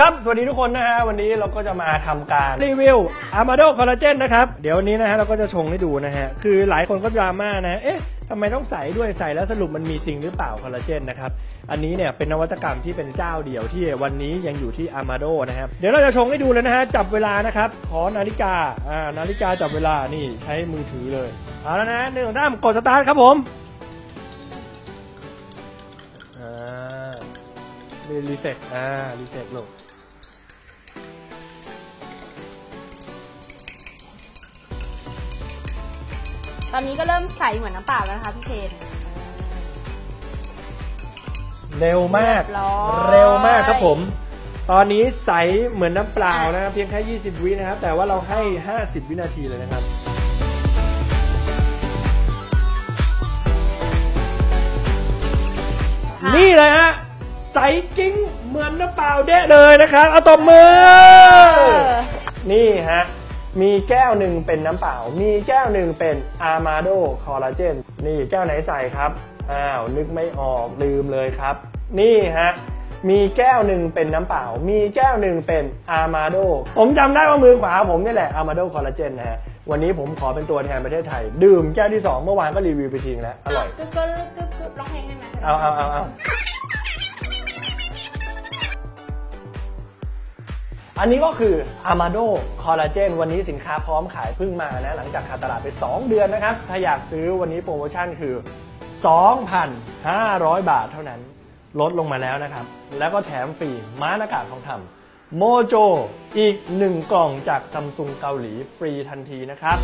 ครับ สวัสดีทุกคนนะฮะ วันนี้เราก็จะมาทำการรีวิว Amado Collagen นนะครับ เดี๋ยวนี้นะฮะเราก็จะชงให้ดูนะฮะ คือหลายคนก็ดราม่านะ เอ๊ะทำไมต้องใส่ด้วยใส่แล้วสรุปมันมีจริงหรือเปล่าคอลลาเจนนะครับ อันนี้เนี่ยเป็นนวัตกรรมที่เป็นเจ้าเดียวที่วันนี้ยังอยู่ที่ Amado นะครับ เดี๋ยวเราจะชงให้ดูเลยนะฮะ จับเวลานะครับ ขอนาฬิกา อ่า นาฬิกาจับเวลา นี่ใช้มือถือเลย เอาแล้วนะหนึ่งสามกดสตาร์ทครับผม อ่า รีเฟกอ่า รีเฟกลงตอนนี้ก็เริ่มใสเหมือนน้ำเปล่าแล้วนะคะพี่เคนเร็วมาก เรียบร้อย เร็วมากครับผม ตอนนี้ใสเหมือนน้ำเปล่านะครับเพียงแค่ 20 วินะครับ แต่ว่าเราให้ 50 วินาทีเลยนะครับ กิ้งเหมือนน้ำเปล่าเด๊ะเลยนะครับเอาตบมือเออนี่ฮะ มีแก้วหนึ่งเป็นน้ำเปล่า มีแก้วหนึ่งเป็นอาร์มาโดคอลลาเจนนี่แก้วไหนใส่ครับ อ้าว นึกไม่ออกลืมเลยครับ นี่ฮะมีแก้วหนึ่งเป็นน้ำเปล่า มีแก้วหนึ่งเป็นอาร์มาโด ผมจำได้ว่ามือขวาผมนี่แหละอาร์มาโดคอลลาเจนนะฮะ วันนี้ผมขอเป็นตัวแทนประเทศไทย ดื่มแก้วที่ 2 เมื่อวานก็รีวิวไปทิ้งแล้ว อร่อยกึ๊บกึ๊บกึ๊บกึ๊บร้องเพลงได้ไหมเอาเอาเอาเอา อันนี้ก็คือ Amado Collagen วันนี้สินค้าพร้อมขายเพิ่งมานะหลังจากขาดตลาดไป 2 เดือนนะครับ ถ้าอยากซื้อวันนี้โปรโมชั่นคือ 2,500 บาทเท่านั้น ลดลงมาแล้วนะครับ แล้วก็แถมฟรีม้าหน้ากากทองคำโมโจอีก 1 กล่องจากซัมซุงเกาหลีฟรีทันทีนะครับ